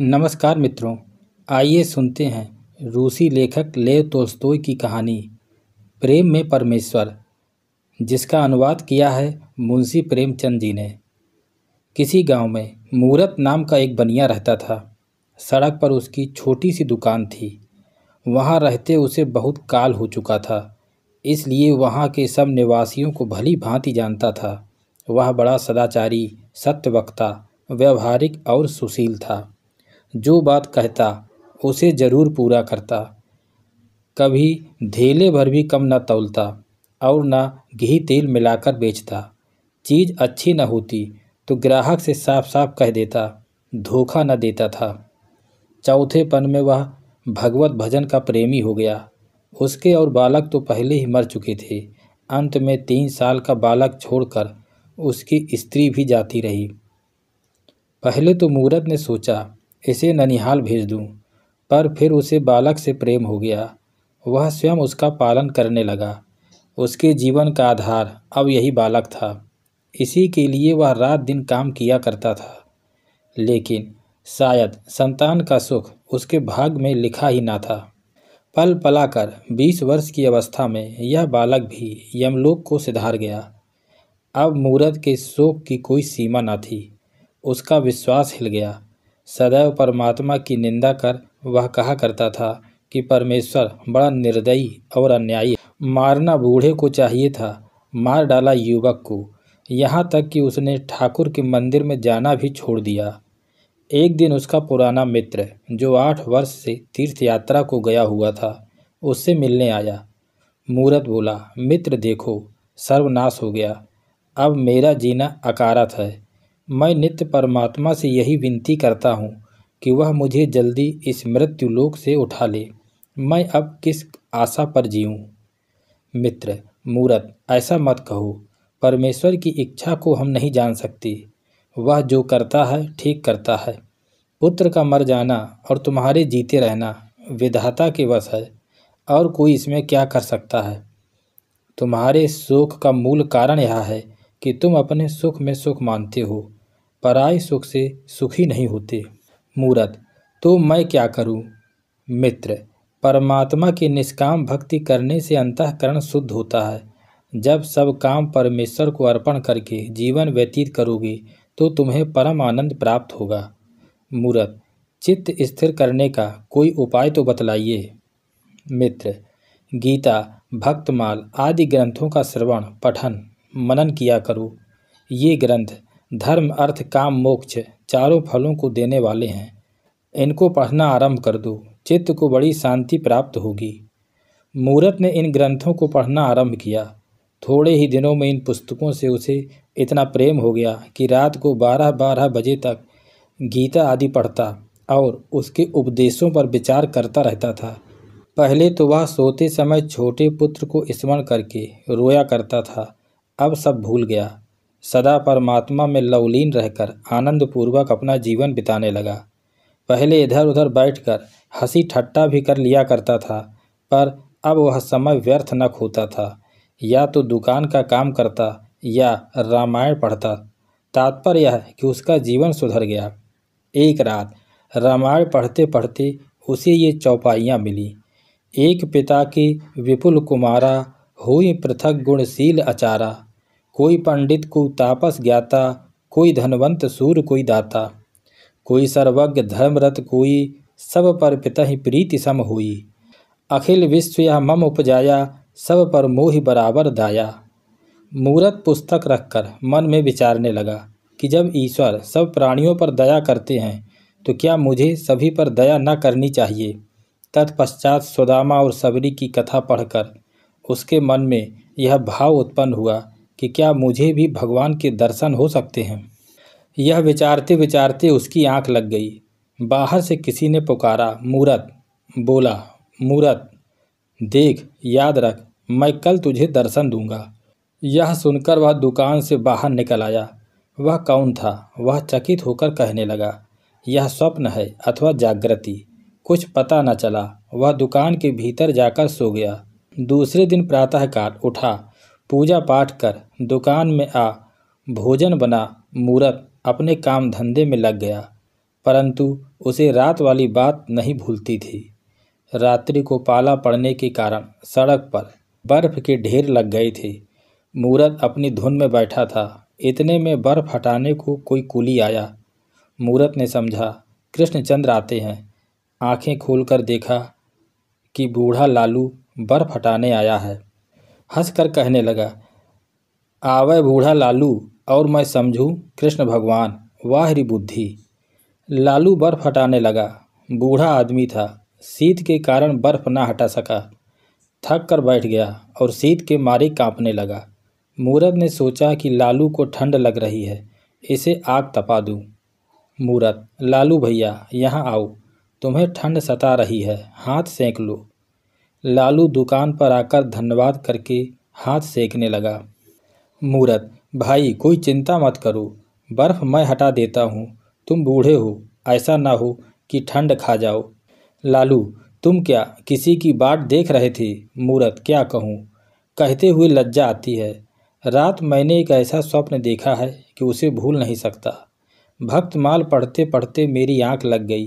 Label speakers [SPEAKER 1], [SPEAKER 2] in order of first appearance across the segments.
[SPEAKER 1] नमस्कार मित्रों, आइए सुनते हैं रूसी लेखक लेव तोल्स्तोय की कहानी, प्रेम में परमेश्वर, जिसका अनुवाद किया है मुंशी प्रेमचंद जी ने। किसी गाँव में मूरत नाम का एक बनिया रहता था। सड़क पर उसकी छोटी सी दुकान थी। वहाँ रहते उसे बहुत काल हो चुका था, इसलिए वहाँ के सब निवासियों को भली भांति जानता था। वह बड़ा सदाचारी सत्यवक्ता व्यवहारिक और सुशील था। जो बात कहता, उसे ज़रूर पूरा करता। कभी धेले भर भी कम न तौलता और न घी तेल मिलाकर बेचता। चीज़ अच्छी न होती तो ग्राहक से साफ़ साफ़ कह देता, धोखा न देता था। चौथे पन में वह भगवत भजन का प्रेमी हो गया। उसके और बालक तो पहले ही मर चुके थे। अंत में तीन साल का बालक छोड़कर उसकी स्त्री भी जाती रही। पहले तो मूरत ने सोचा इसे ननिहाल भेज दूँ, पर फिर उसे बालक से प्रेम हो गया। वह स्वयं उसका पालन करने लगा। उसके जीवन का आधार अब यही बालक था। इसी के लिए वह रात दिन काम किया करता था। लेकिन शायद संतान का सुख उसके भाग में लिखा ही ना था। पल पलाकर बीस वर्ष की अवस्था में यह बालक भी यमलोक को सिधार गया। अब मूरत के शोक की कोई सीमा न थी। उसका विश्वास हिल गया। सदैव परमात्मा की निंदा कर, वह कहा करता था कि परमेश्वर बड़ा निर्दयी और अन्यायी मारना बूढ़े को चाहिए था, मार डाला युवक को। यहाँ तक कि उसने ठाकुर के मंदिर में जाना भी छोड़ दिया। एक दिन उसका पुराना मित्र, जो आठ वर्ष से तीर्थ यात्रा को गया हुआ था, उससे मिलने आया। मूरत बोला, मित्र देखो, सर्वनाश हो गया। अब मेरा जीना अकारत है। मैं नित्य परमात्मा से यही विनती करता हूँ कि वह मुझे जल्दी इस मृत्यु लोक से उठा ले। मैं अब किस आशा पर जीऊँ? मित्र, मूरत, ऐसा मत कहो। परमेश्वर की इच्छा को हम नहीं जान सकते। वह जो करता है, ठीक करता है। पुत्र का मर जाना और तुम्हारे जीते रहना विधाता के वश है, और कोई इसमें क्या कर सकता है? तुम्हारे सुख का मूल कारण यह है कि तुम अपने सुख में सुख मानते हो। पराय सुख से सुखी नहीं होते। मूरत तो मैं क्या करूँ? मित्र, परमात्मा की निष्काम भक्ति करने से अंतकरण शुद्ध होता है। जब सब काम परमेश्वर को अर्पण करके जीवन व्यतीत करोगे तो तुम्हें परम आनंद प्राप्त होगा। मूरत, चित्त स्थिर करने का कोई उपाय तो बतलाइए। मित्र, गीता, भक्तमाल आदि ग्रंथों का श्रवण, पठन, मनन किया करो। ये ग्रंथ धर्म, अर्थ, काम, मोक्ष चारों फलों को देने वाले हैं। इनको पढ़ना आरंभ कर दो। चित्त को बड़ी शांति प्राप्त होगी। मूरत ने इन ग्रंथों को पढ़ना आरंभ किया। थोड़े ही दिनों में इन पुस्तकों से उसे इतना प्रेम हो गया कि रात को बारह बारह बजे तक गीता आदि पढ़ता और उसके उपदेशों पर विचार करता रहता था। पहले तो वह सोते समय छोटे पुत्र को स्मरण करके रोया करता था। अब सब भूल गया। सदा परमात्मा में लवलीन रहकर आनंदपूर्वक अपना जीवन बिताने लगा। पहले इधर उधर बैठकर हँसी ठट्टा भी कर लिया करता था, पर अब वह समय व्यर्थ न खोता था। या तो दुकान का काम करता या रामायण पढ़ता। तात्पर्य यह कि उसका जीवन सुधर गया। एक रात रामायण पढ़ते पढ़ते उसे ये चौपाइयाँ मिली। एक पिता की विपुल कुमारा, हुई पृथक गुणशील अचारा। कोई पंडित को तापस ज्ञाता, कोई धनवंत सूर कोई दाता। कोई सर्वज्ञ धर्मरत कोई, सब पर पिता ही प्रीति सम हुई। अखिल विश्व यह मम उपजाया, सब पर मोहि बराबर दाया। मूरत पुस्तक रखकर मन में विचारने लगा कि जब ईश्वर सब प्राणियों पर दया करते हैं तो क्या मुझे सभी पर दया न करनी चाहिए? तत्पश्चात सुदामा और सबरी की कथा पढ़कर उसके मन में यह भाव उत्पन्न हुआ कि क्या मुझे भी भगवान के दर्शन हो सकते हैं। यह विचारते विचारते उसकी आँख लग गई। बाहर से किसी ने पुकारा, मूरत। बोला, मूरत, देख, याद रख, मैं कल तुझे दर्शन दूँगा। यह सुनकर वह दुकान से बाहर निकल आया। वह कौन था? वह चकित होकर कहने लगा, यह स्वप्न है अथवा जागृति। कुछ पता न चला। वह दुकान के भीतर जाकर सो गया। दूसरे दिन प्रातःकाल उठा। पूजा पाठ कर दुकान में आ, भोजन बना, मूरत अपने काम धंधे में लग गया। परंतु उसे रात वाली बात नहीं भूलती थी। रात्रि को पाला पड़ने के कारण सड़क पर बर्फ़ के ढेर लग गए थे। मूरत अपनी धुन में बैठा था। इतने में बर्फ़ हटाने को कोई कुली आया। मूरत ने समझा, कृष्णचंद्र आते हैं। आँखें खोलकर देखा कि बूढ़ा लालू बर्फ़ हटाने आया है। हंसकर कहने लगा, आवे बूढ़ा लालू, और मैं समझूं कृष्ण भगवान, वाहरी बुद्धि। लालू बर्फ़ हटाने लगा। बूढ़ा आदमी था। शीत के कारण बर्फ़ ना हटा सका। थक कर बैठ गया और शीत के मारे कांपने लगा। मूरत ने सोचा कि लालू को ठंड लग रही है, इसे आग तपा दूँ। मूरत, लालू भैया, यहाँ आओ। तुम्हें ठंड सता रही है, हाथ सेंक लो। लालू दुकान पर आकर धन्यवाद करके हाथ सेकने लगा। मूरत, भाई, कोई चिंता मत करो। बर्फ़ मैं हटा देता हूँ। तुम बूढ़े हो, ऐसा ना हो कि ठंड खा जाओ। लालू, तुम क्या किसी की बाट देख रहे थे? मूरत, क्या कहूँ? कहते हुए लज्जा आती है। रात मैंने एक ऐसा स्वप्न देखा है कि उसे भूल नहीं सकता। भक्तमाल पढ़ते पढ़ते मेरी आँख लग गई।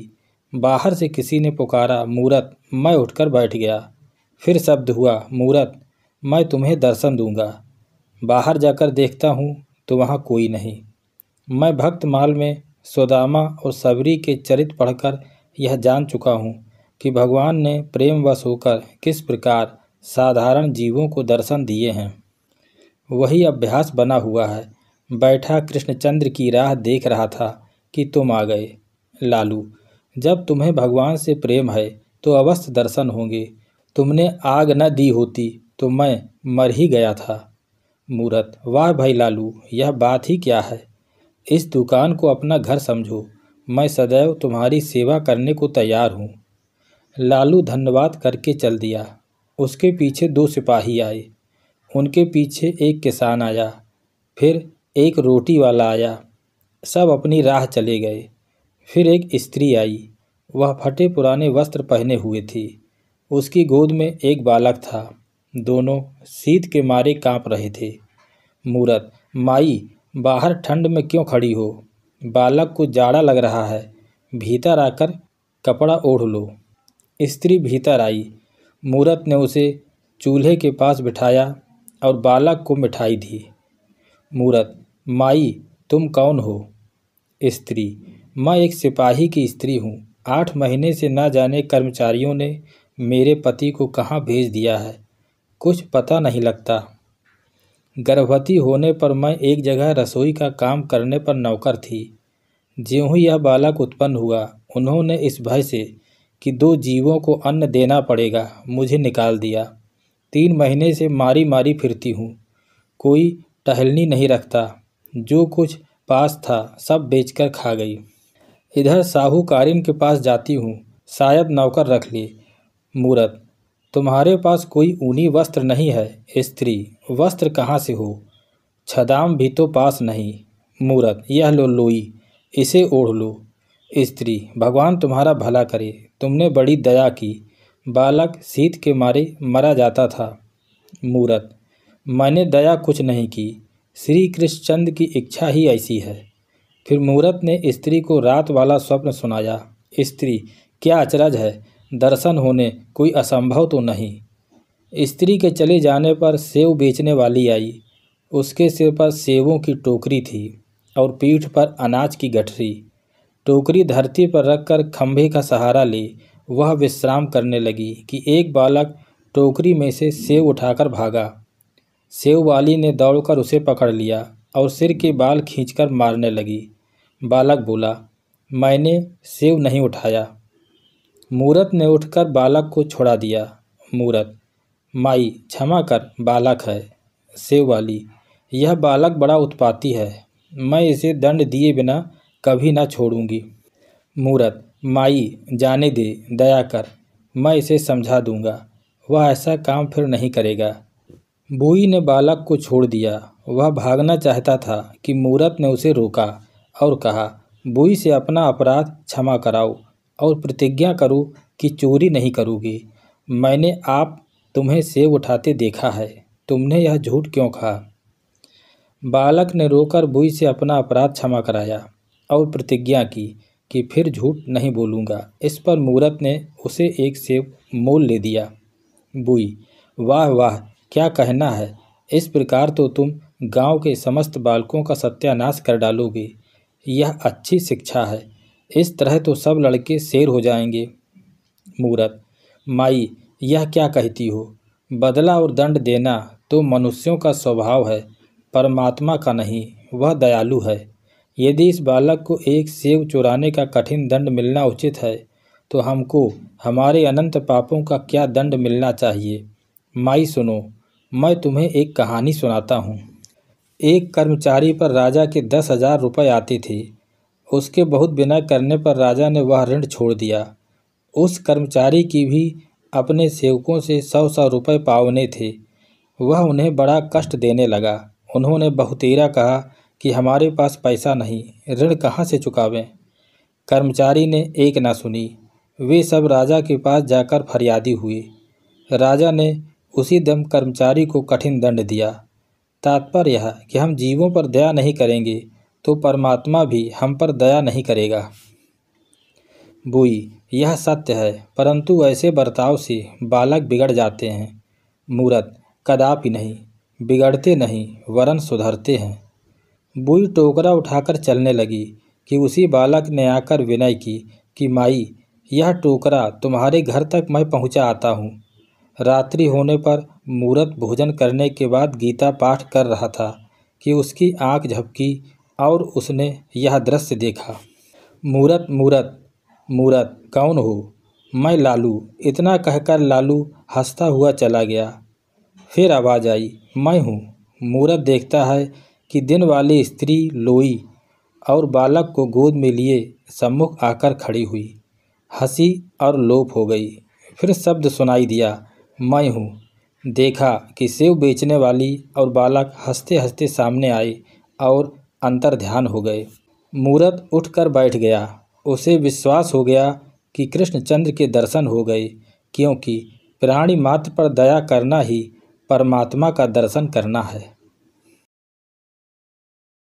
[SPEAKER 1] बाहर से किसी ने पुकारा, मूरत, मैं उठकर बैठ गया। फिर शब्द हुआ, मूरत, मैं तुम्हें दर्शन दूँगा। बाहर जाकर देखता हूँ तो वहाँ कोई नहीं। मैं भक्तमाल में सोदामा और सबरी के चरित पढ़कर यह जान चुका हूँ कि भगवान ने प्रेमवश होकर किस प्रकार साधारण जीवों को दर्शन दिए हैं। वही अभ्यास बना हुआ है। बैठा कृष्णचंद्र की राह देख रहा था कि तुम आ गए। लालू, जब तुम्हें भगवान से प्रेम है तो अवश्य दर्शन होंगे। तुमने आग न दी होती तो मैं मर ही गया था। मूरत, वाह भाई लालू, यह बात ही क्या है? इस दुकान को अपना घर समझो। मैं सदैव तुम्हारी सेवा करने को तैयार हूँ। लालू धन्यवाद करके चल दिया। उसके पीछे दो सिपाही आए। उनके पीछे एक किसान आया। फिर एक रोटी वाला आया। सब अपनी राह चले गए। फिर एक स्त्री आई। वह फटे पुराने वस्त्र पहने हुए थी। उसकी गोद में एक बालक था। दोनों शीत के मारे काँप रहे थे। मूरत, माई, बाहर ठंड में क्यों खड़ी हो? बालक को जाड़ा लग रहा है। भीतर आकर कपड़ा ओढ़ लो। स्त्री भीतर आई। मूरत ने उसे चूल्हे के पास बिठाया और बालक को मिठाई दी। मूरत, माई, तुम कौन हो? स्त्री, मैं एक सिपाही की स्त्री हूँ। आठ महीने से न जाने कर्मचारियों ने मेरे पति को कहाँ भेज दिया है? कुछ पता नहीं लगता। गर्भवती होने पर मैं एक जगह रसोई का काम करने पर नौकर थी। ज्यों ही यह बालक उत्पन्न हुआ, उन्होंने इस भय से कि दो जीवों को अन्न देना पड़ेगा, मुझे निकाल दिया। तीन महीने से मारी मारी फिरती हूँ। कोई टहलनी नहीं रखता। जो कुछ पास था, सब बेचकर खा गई। इधर साहूकारिन के पास जाती हूँ। शायद नौकर रख ली मूरत, तुम्हारे पास कोई ऊनी वस्त्र नहीं है, स्त्री, वस्त्र कहाँ से हो? छदाम भी तो पास नहीं। मूरत, यह लो लोई, इसे ओढ़ लो। स्त्री, भगवान तुम्हारा भला करे, तुमने बड़ी दया की। बालक शीत के मारे मरा जाता था। मूरत, मैंने दया कुछ नहीं की श्री कृष्णचंद की इच्छा ही ऐसी है। फिर मूरत ने स्त्री को रात वाला स्वप्न सुनाया। स्त्री, क्या अचरज है? दर्शन होने कोई असंभव तो नहीं। स्त्री के चले जाने पर सेव बेचने वाली आई। उसके सिर पर सेवों की टोकरी थी और पीठ पर अनाज की गठरी। टोकरी धरती पर रखकर खंभे का सहारा ली, वह विश्राम करने लगी कि एक बालक टोकरी में से सेव उठाकर भागा। सेव वाली ने दौड़कर उसे पकड़ लिया और सिर के बाल खींचकर मारने लगी। बालक बोला, मैंने सेव नहीं उठाया। मूरत ने उठकर बालक को छोड़ा दिया। मूरत, माई, क्षमा कर, बालक है। सेव वाली यह बालक बड़ा उत्पाती है। मैं इसे दंड दिए बिना कभी ना छोड़ूँगी। मूरत, माई, जाने दे, दया कर, मैं इसे समझा दूँगा। वह ऐसा काम फिर नहीं करेगा। बुई ने बालक को छोड़ दिया। वह भागना चाहता था कि मूरत ने उसे रोका और कहा बुई से अपना अपराध क्षमा कराओ। और प्रतिज्ञा करो कि चोरी नहीं करोगी। मैंने आप तुम्हें सेब उठाते देखा है। तुमने यह झूठ क्यों कहा? बालक ने रोकर बुई से अपना अपराध क्षमा कराया और प्रतिज्ञा की कि फिर झूठ नहीं बोलूँगा। इस पर मूरत ने उसे एक सेब मोल ले दिया। बुई, वाह वाह, क्या कहना है? इस प्रकार तो तुम गाँव के समस्त बालकों का सत्यानाश कर डालोगे। यह अच्छी शिक्षा है। इस तरह तो सब लड़के शेर हो जाएँगे, मूरत। माई, यह क्या कहती हो? बदला और दंड देना तो मनुष्यों का स्वभाव है, परमात्मा का नहीं, वह दयालु है। यदि इस बालक को एक सेव चुराने का कठिन दंड मिलना उचित है तो हमको, हमारे अनंत पापों का क्या दंड मिलना चाहिए? माई सुनो, मैं तुम्हें एक कहानी सुनाता हूँ। एक कर्मचारी पर राजा के दस हज़ार रुपये आते थे। उसके बहुत विनय करने पर राजा ने वह ऋण छोड़ दिया। उस कर्मचारी की भी अपने सेवकों से सौ सौ रुपये पावने थे। वह उन्हें बड़ा कष्ट देने लगा। उन्होंने बहुतेरा कहा कि हमारे पास पैसा नहीं, ऋण कहाँ से चुकावें? कर्मचारी ने एक ना सुनी। वे सब राजा के पास जाकर फरियादी हुए। राजा ने उसी दम कर्मचारी को कठिन दंड दिया। तात्पर्य यह कि हम जीवों पर दया नहीं करेंगे। तो परमात्मा भी हम पर दया नहीं करेगा। बुई, यह सत्य है, परंतु ऐसे बर्ताव से बालक बिगड़ जाते हैं। मूरत, कदापि नहीं, बिगड़ते नहीं, वरन सुधरते हैं। बुई टोकरा उठाकर चलने लगी कि उसी बालक ने आकर विनय की कि, माई, यह टोकरा तुम्हारे घर तक मैं पहुँचा आता हूँ। रात्रि होने पर मूरत भोजन करने के बाद गीता पाठ कर रहा था कि उसकी आँख झपकी और उसने यह दृश्य देखा। मूरत मूरत मूरत, कौन हो? मैं लालू। इतना कहकर लालू हंसता हुआ चला गया। फिर आवाज़ आई, मैं हूँ। मूरत देखता है कि दिन वाली स्त्री लोई और बालक को गोद में लिए सम्मुख आकर खड़ी हुई। हँसी और लोप हो गई। फिर शब्द सुनाई दिया, मैं हूँ। देखा कि सेव बेचने वाली और बालक हँसते हँसते सामने आए और अंतर ध्यान हो गए। मूरत उठकर बैठ गया। उसे विश्वास हो गया कि कृष्णचंद्र के दर्शन हो गए, क्योंकि प्राणी मात्र पर दया करना ही परमात्मा का दर्शन करना है।